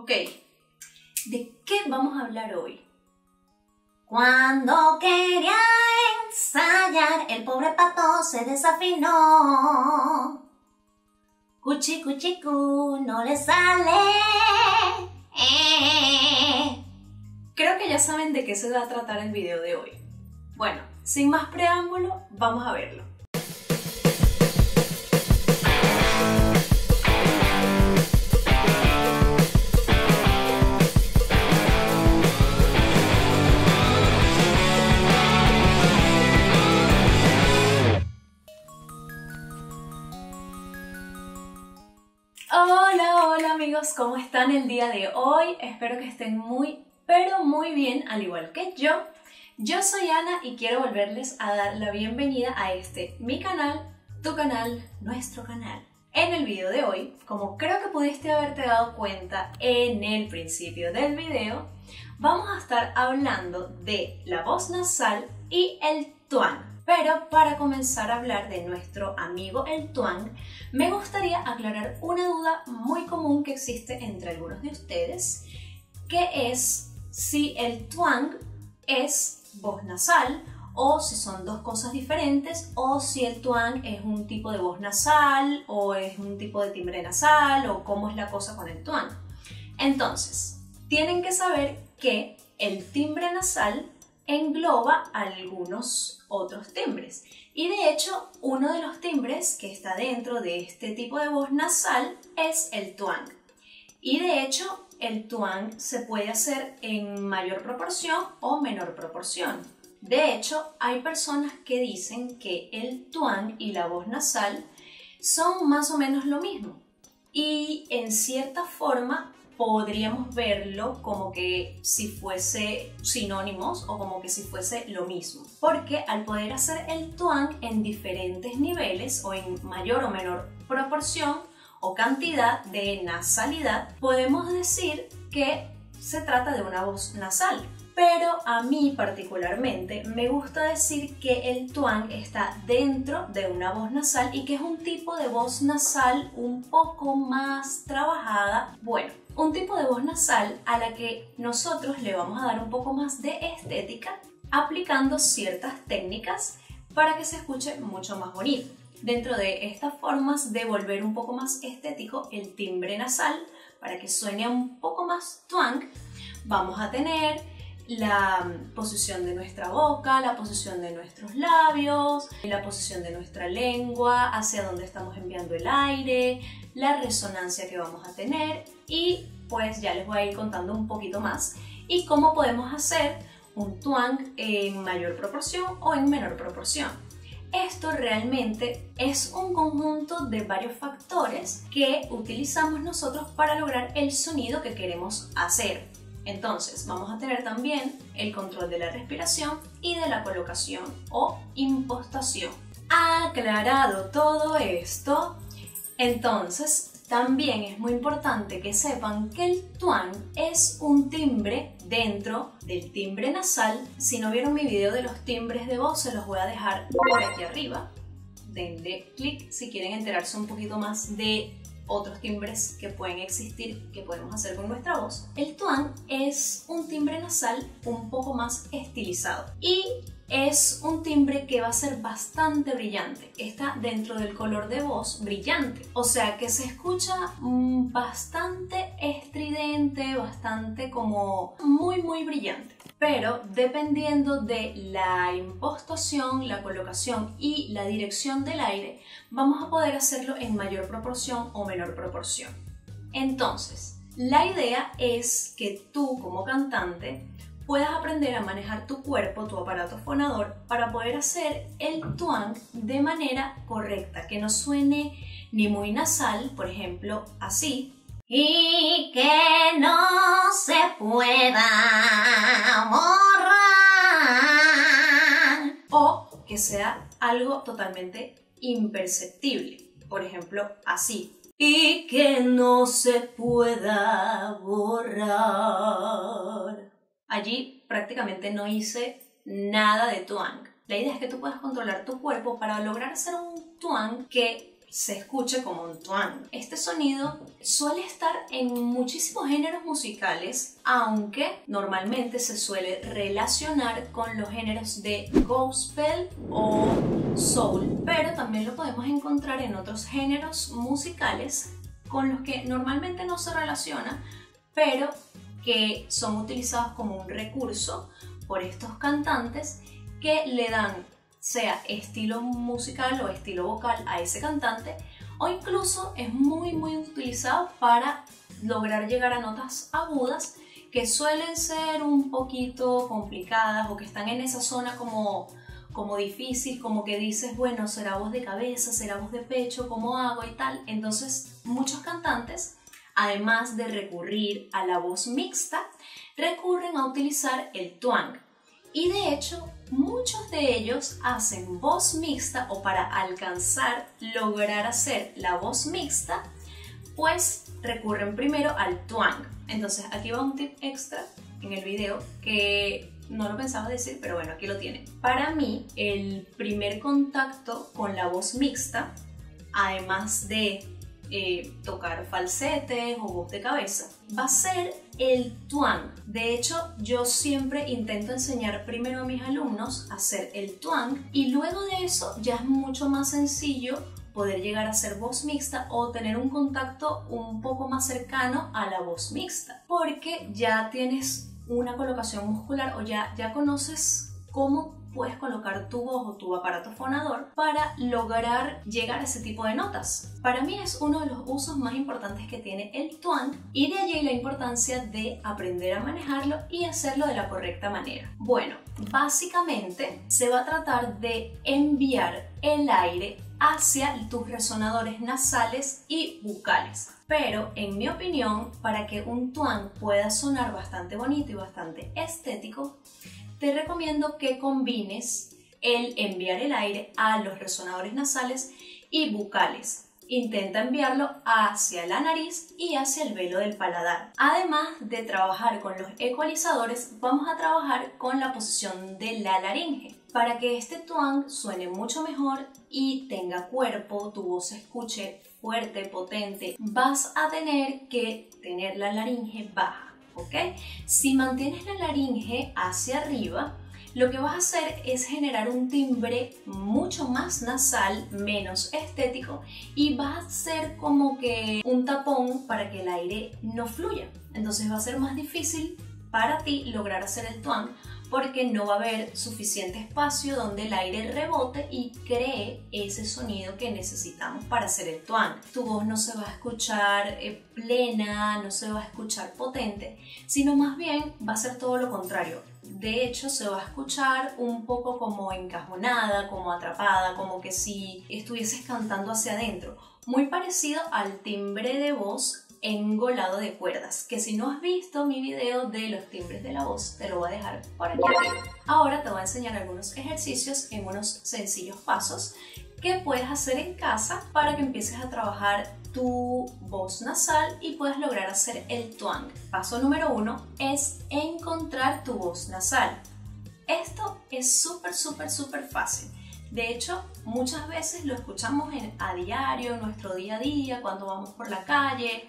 Ok, ¿de qué vamos a hablar hoy? Cuando quería ensayar, el pobre pato se desafinó. Cuchi cuchi cu, no le sale. Eh. Creo que ya saben de qué se va a tratar el video de hoy. Bueno, sin más preámbulo, vamos a verlo. ¿Cómo están el día de hoy? Espero que estén muy, pero muy bien, al igual que yo. Yo soy Ana y quiero volverles a dar la bienvenida a este mi canal, tu canal, nuestro canal. En el video de hoy, como creo que pudiste haberte dado cuenta en el principio del video, vamos a estar hablando de la voz nasal y el twang. Pero para comenzar a hablar de nuestro amigo el twang, me gustaría aclarar una duda muy común que existe entre algunos de ustedes, que es si el twang es voz nasal o si son dos cosas diferentes o si el twang es un tipo de voz nasal o es un tipo de timbre nasal o cómo es la cosa con el twang. Entonces, tienen que saber que el timbre nasal engloba algunos otros timbres. Y de hecho, uno de los timbres que está dentro de este tipo de voz nasal es el twang. Y de hecho, el twang se puede hacer en mayor proporción o menor proporción. De hecho, hay personas que dicen que el twang y la voz nasal son más o menos lo mismo. Y en cierta forma podríamos verlo como que si fuese sinónimos o como que si fuese lo mismo. Porque al poder hacer el twang en diferentes niveles o en mayor o menor proporción o cantidad de nasalidad, podemos decir que se trata de una voz nasal. Pero a mí particularmente me gusta decir que el twang está dentro de una voz nasal y que es un tipo de voz nasal un poco más trabajada. Bueno, un tipo de voz nasal a la que nosotros le vamos a dar un poco más de estética aplicando ciertas técnicas para que se escuche mucho más bonito. Dentro de estas formas de volver un poco más estético el timbre nasal, para que suene un poco más twang, vamos a tener la posición de nuestra boca, la posición de nuestros labios, la posición de nuestra lengua, hacia dónde estamos enviando el aire, la resonancia que vamos a tener y pues ya les voy a ir contando un poquito más y cómo podemos hacer un twang en mayor proporción o en menor proporción. Esto realmente es un conjunto de varios factores que utilizamos nosotros para lograr el sonido que queremos hacer. Entonces vamos a tener también el control de la respiración y de la colocación o impostación. Aclarado todo esto, entonces también es muy importante que sepan que el twang es un timbre dentro del timbre nasal. Si no vieron mi video de los timbres de voz, se los voy a dejar por aquí arriba. Denle clic si quieren enterarse un poquito más de otros timbres que pueden existir, que podemos hacer con nuestra voz. El twang es un timbre nasal un poco más estilizado y es un timbre que va a ser bastante brillante. Está dentro del color de voz brillante. O sea que se escucha mm, bastante estridente, bastante como muy muy brillante. Pero dependiendo de la impostación, la colocación y la dirección del aire, vamos a poder hacerlo en mayor proporción o menor proporción. Entonces, la idea es que tú como cantante puedas aprender a manejar tu cuerpo, tu aparato fonador, para poder hacer el twang de manera correcta, que no suene ni muy nasal, por ejemplo, así. Y que no se pueda borrar. O que sea algo totalmente imperceptible, por ejemplo, así. Y que no se pueda borrar allí prácticamente no hice nada de twang. La idea es que tú puedas controlar tu cuerpo para lograr hacer un twang que se escuche como un twang. Este sonido suele estar en muchísimos géneros musicales, aunque normalmente se suele relacionar con los géneros de gospel o soul, pero también lo podemos encontrar en otros géneros musicales con los que normalmente no se relaciona, pero que son utilizados como un recurso por estos cantantes que le dan sea estilo musical o estilo vocal a ese cantante o incluso es muy muy utilizado para lograr llegar a notas agudas que suelen ser un poquito complicadas o que están en esa zona como como difícil, como que dices, bueno, será voz de cabeza, será voz de pecho, ¿cómo hago y tal? Entonces, muchos cantantes, además de recurrir a la voz mixta, recurren a utilizar el twang. Y de hecho, muchos de ellos hacen voz mixta o para alcanzar, lograr hacer la voz mixta, pues recurren primero al twang. Entonces aquí va un tip extra en el video que no lo pensaba decir, pero bueno, aquí lo tienen. Para mí, el primer contacto con la voz mixta, además de eh, tocar falsetes o voz de cabeza, va a ser el twang. De hecho, yo siempre intento enseñar primero a mis alumnos a hacer el twang y luego de eso ya es mucho más sencillo poder llegar a ser voz mixta o tener un contacto un poco más cercano a la voz mixta, porque ya tienes una colocación muscular o ya, ya conoces cómo puedes colocar tu voz o tu aparato fonador para lograr llegar a ese tipo de notas. Para mí es uno de los usos más importantes que tiene el twang y de allí la importancia de aprender a manejarlo y hacerlo de la correcta manera. Bueno, básicamente se va a tratar de enviar el aire hacia tus resonadores nasales y bucales. Pero en mi opinión, para que un twang pueda sonar bastante bonito y bastante estético, te recomiendo que combines el enviar el aire a los resonadores nasales y bucales. Intenta enviarlo hacia la nariz y hacia el velo del paladar. Además de trabajar con los ecualizadores, vamos a trabajar con la posición de la laringe. Para que este twang suene mucho mejor y tenga cuerpo, tu voz se escuche fuerte, potente, vas a tener que tener la laringe baja. Si mantienes la laringe hacia arriba, lo que vas a hacer es generar un timbre mucho más nasal, menos estético y va a ser como que un tapón para que el aire no fluya. Entonces va a ser más difícil para ti lograr hacer el twang porque no va a haber suficiente espacio donde el aire rebote y cree ese sonido que necesitamos para hacer el twang. Tu voz no se va a escuchar eh, plena, no se va a escuchar potente, sino más bien va a ser todo lo contrario. De hecho, se va a escuchar un poco como encajonada, como atrapada, como que si estuvieses cantando hacia adentro. Muy parecido al timbre de voz engolado de cuerdas, que si no has visto mi video de los timbres de la voz, te lo voy a dejar por aquí Ahora te voy a enseñar algunos ejercicios en unos sencillos pasos que puedes hacer en casa para que empieces a trabajar tu voz nasal y puedas lograr hacer el twang. Paso número uno es encontrar tu voz nasal. Esto es súper, súper, súper fácil. De hecho, muchas veces lo escuchamos en, a diario, en nuestro día a día, cuando vamos por la calle,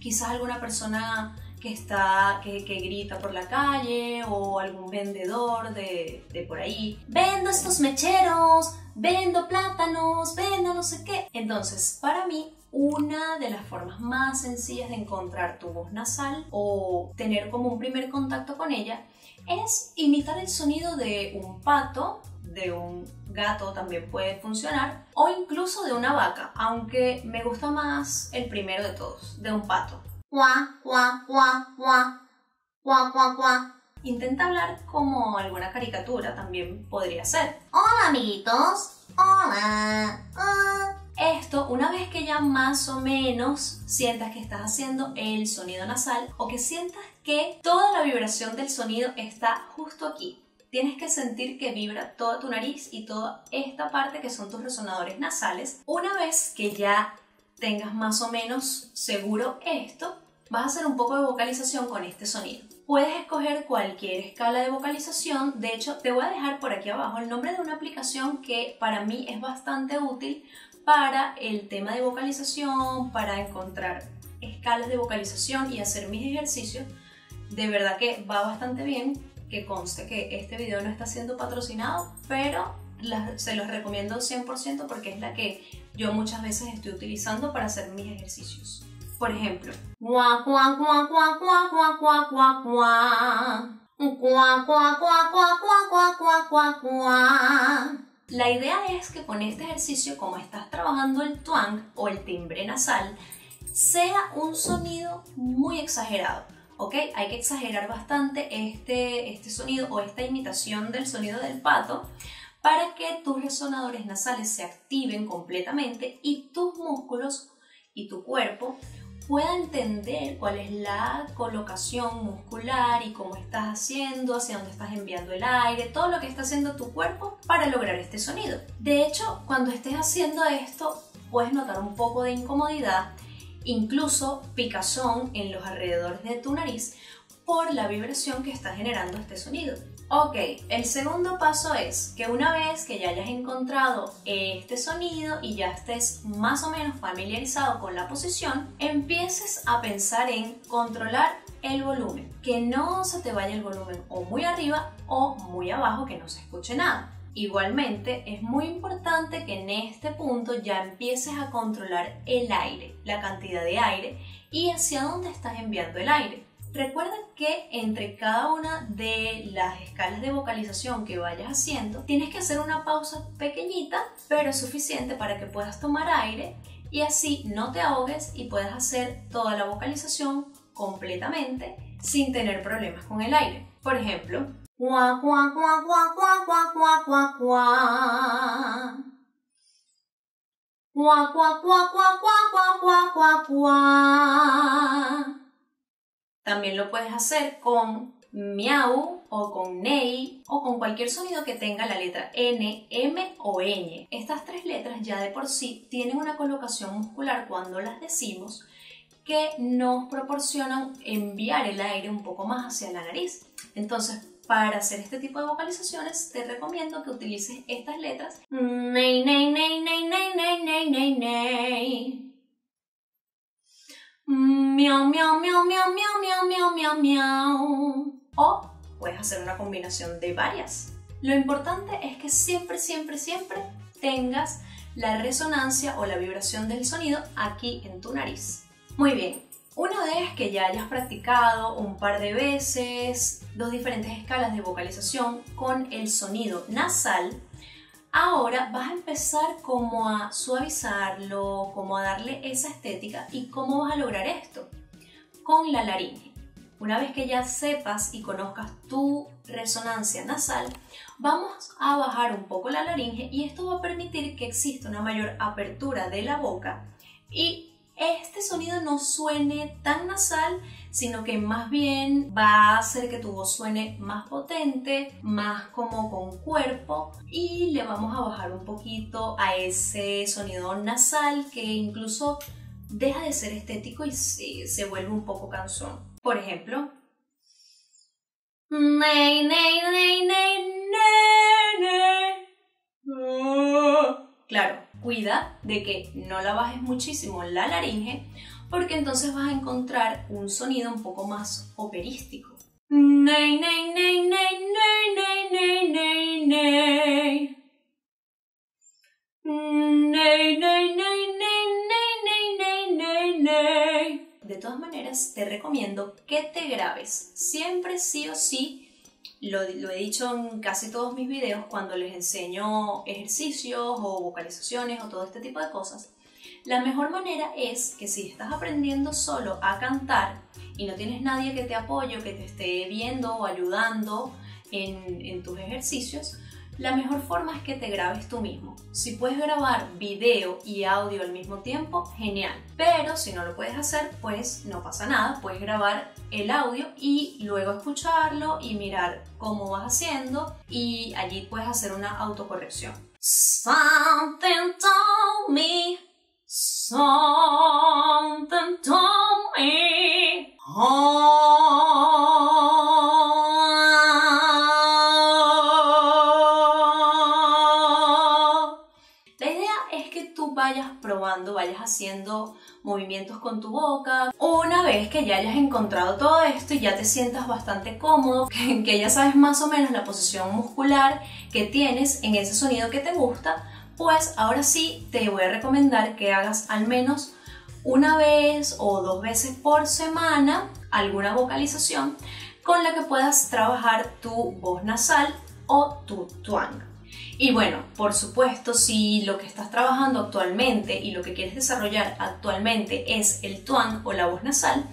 quizás alguna persona que está que, grita por la calle o algún vendedor de, de, por ahí. Vendo estos mecheros vendo plátanos vendo no sé qué. Entonces para mí una de las formas más sencillas de encontrar tu voz nasal o tener como un primer contacto con ella es imitar el sonido de un pato de un gato también puede funcionar, o incluso de una vaca, aunque me gusta más el primero de todos, de un pato. Intenta hablar como alguna caricatura también podría ser. Hola amiguitos, hola. Ah. Esto, una vez que ya más o menos sientas que estás haciendo el sonido nasal o que sientas que toda la vibración del sonido está justo aquí, tienes que sentir que vibra toda tu nariz y toda esta parte que son tus resonadores nasales. Una vez que ya tengas más o menos seguro esto, vas a hacer un poco de vocalización con este sonido. Puedes escoger cualquier escala de vocalización, de hecho te voy a dejar por aquí abajo el nombre de una aplicación que para mí es bastante útil para el tema de vocalización, para encontrar escalas de vocalización y hacer mis ejercicios, de verdad que va bastante bien. Que conste que este video no está siendo patrocinado, pero se los recomiendo 100% porque es la que yo muchas veces estoy utilizando para hacer mis ejercicios. Por ejemplo, la idea es que con este ejercicio, como estás trabajando el twang o el timbre nasal, sea un sonido muy exagerado. ¿Ok? Hay que exagerar bastante este, este sonido o esta imitación del sonido del pato para que tus resonadores nasales se activen completamente y tus músculos y tu cuerpo pueda entender cuál es la colocación muscular y cómo estás haciendo, hacia dónde estás enviando el aire, todo lo que está haciendo tu cuerpo para lograr este sonido. De hecho, cuando estés haciendo esto, puedes notar un poco de incomodidad incluso picazón en los alrededores de tu nariz por la vibración que está generando este sonido. Ok, el segundo paso es que una vez que ya hayas encontrado este sonido y ya estés más o menos familiarizado con la posición, empieces a pensar en controlar el volumen, que no se te vaya el volumen o muy arriba o muy abajo que no se escuche nada. Igualmente, es muy importante que en este punto ya empieces a controlar el aire, la cantidad de aire y hacia dónde estás enviando el aire. Recuerda que entre cada una de las escalas de vocalización que vayas haciendo, tienes que hacer una pausa pequeñita, pero suficiente para que puedas tomar aire y así no te ahogues y puedas hacer toda la vocalización completamente sin tener problemas con el aire. Por ejemplo, Cuá, lo puedes hacer con miau o con ney o con cualquier sonido que tenga la letra N, M o Ñ. Estas tres letras ya de por sí tienen una colocación muscular cuando las decimos que nos proporcionan enviar el aire un poco más hacia la nariz. Entonces, para hacer este tipo de vocalizaciones te recomiendo que utilices estas letras. Miau, miau, miau, miau, miau, miau, miau, miau, miau. O puedes hacer una combinación de varias. Lo importante es que siempre, siempre, siempre tengas la resonancia o la vibración del sonido aquí en tu nariz. Muy bien, una vez que ya hayas practicado un par de veces dos diferentes escalas de vocalización con el sonido nasal, ahora vas a empezar como a suavizarlo, como a darle esa estética y cómo vas a lograr esto con la laringe. Una vez que ya sepas y conozcas tu resonancia nasal, vamos a bajar un poco la laringe y esto va a permitir que exista una mayor apertura de la boca y este sonido no suene tan nasal, sino que más bien va a hacer que tu voz suene más potente, más como con cuerpo y le vamos a bajar un poquito a ese sonido nasal que incluso deja de ser estético y se, vuelve un poco cansón. Por ejemplo, Claro, cuida de que no la bajes muchísimo la laringe porque entonces vas a encontrar un sonido un poco más operístico. De todas maneras, te recomiendo que te grabes siempre sí o sí lo, he dicho en casi todos mis videos cuando les enseño ejercicios o vocalizaciones o todo este tipo de cosas. La mejor manera es que si estás aprendiendo solo a cantar y no tienes nadie que te apoye que te esté viendo o ayudando en tus ejercicios, la mejor forma es que te grabes tú mismo. Si puedes grabar video y audio al mismo tiempo, genial. Pero si no lo puedes hacer, pues no pasa nada. Puedes grabar el audio y luego escucharlo y mirar cómo vas haciendo y allí puedes hacer una autocorrección. Something told me, something told me. Trabajando vayas haciendo movimientos con tu boca. Una vez que ya hayas encontrado todo esto y ya te sientas bastante cómodo, que ya sabes más o menos la posición muscular que tienes en ese sonido que te gusta, pues ahora sí te voy a recomendar que hagas al menos una vez o dos veces por semana alguna vocalización con la que puedas trabajar tu voz nasal o tu twang. Y bueno, por supuesto, si lo que estás trabajando actualmente y lo que quieres desarrollar actualmente es el twang o la voz nasal,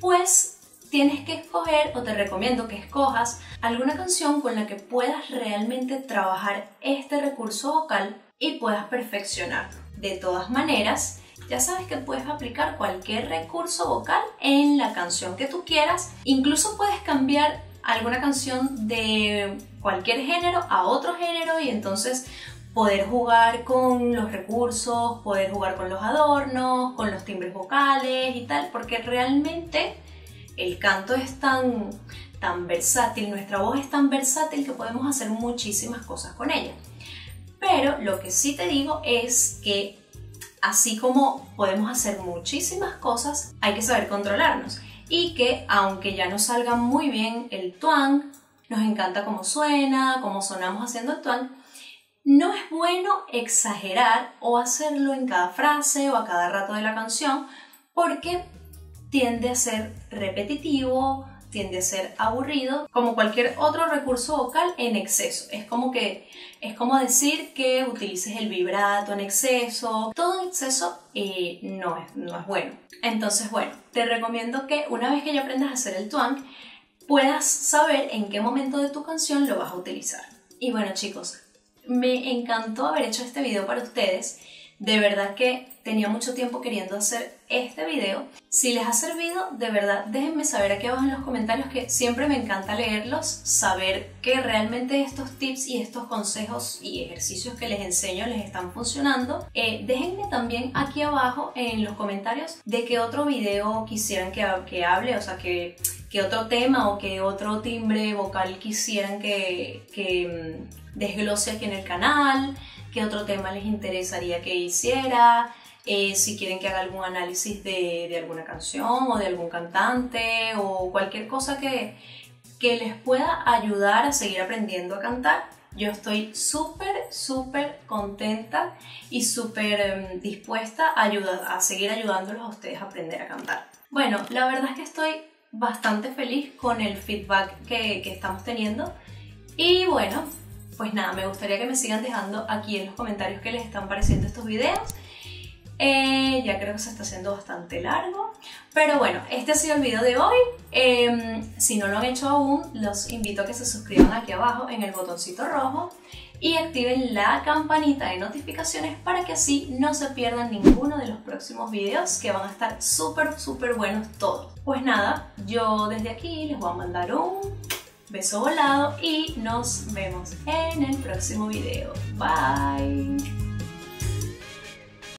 pues tienes que escoger o te recomiendo que escojas alguna canción con la que puedas realmente trabajar este recurso vocal y puedas perfeccionar. De todas maneras, ya sabes que puedes aplicar cualquier recurso vocal en la canción que tú quieras. Incluso puedes cambiar alguna canción de cualquier género a otro género y entonces poder jugar con los recursos, poder jugar con los adornos, con los timbres vocales y tal, porque realmente el canto es tan, tan versátil, nuestra voz es tan versátil que podemos hacer muchísimas cosas con ella. Pero lo que sí te digo es que así como podemos hacer muchísimas cosas, hay que saber controlarnos y que aunque ya nos salga muy bien el twang, nos encanta cómo suena, cómo sonamos haciendo twang, no es bueno exagerar o hacerlo en cada frase o a cada rato de la canción porque tiende a ser repetitivo, tiende a ser aburrido, como cualquier otro recurso vocal en exceso. Es como que es como decir que utilices el vibrato en exceso. Todo en exceso eh, no, es, no es bueno. Entonces, bueno, te recomiendo que una vez que ya aprendas a hacer el twang, puedas saber en qué momento de tu canción lo vas a utilizar. Y bueno, chicos, me encantó haber hecho este video para ustedes. De verdad que tenía mucho tiempo queriendo hacer este video. Si les ha servido, de verdad, déjenme saber aquí abajo en los comentarios que siempre me encanta leerlos, saber que realmente estos tips y estos consejos y ejercicios que les enseño les están funcionando. Eh, déjenme también aquí abajo en los comentarios de qué otro video quisieran que, que hable, o sea, que qué otro tema o qué otro timbre vocal quisieran que, que mm, desglose aquí en el canal qué otro tema les interesaría que hiciera, eh, si quieren que haga algún análisis de, de, alguna canción o de algún cantante o cualquier cosa que, que les pueda ayudar a seguir aprendiendo a cantar. Yo estoy súper, súper contenta y súper em, dispuesta a, ayudar, a seguir ayudándolos a ustedes a aprender a cantar. Bueno, la verdad es que estoy bastante feliz con el feedback que, que estamos teniendo. Y bueno, pues nada, me gustaría que me sigan dejando aquí en los comentarios qué les están pareciendo estos videos. Eh, ya creo que se está haciendo bastante largo. Pero bueno, este ha sido el video de hoy. Em, si no lo han hecho aún, los invito a que se suscriban aquí abajo en el botoncito rojo y activen la campanita de notificaciones para que así no se pierdan ninguno de los próximos videos que van a estar súper, súper buenos todos. Pues nada, yo desde aquí les voy a mandar un beso volado y nos vemos en el próximo video. Bye.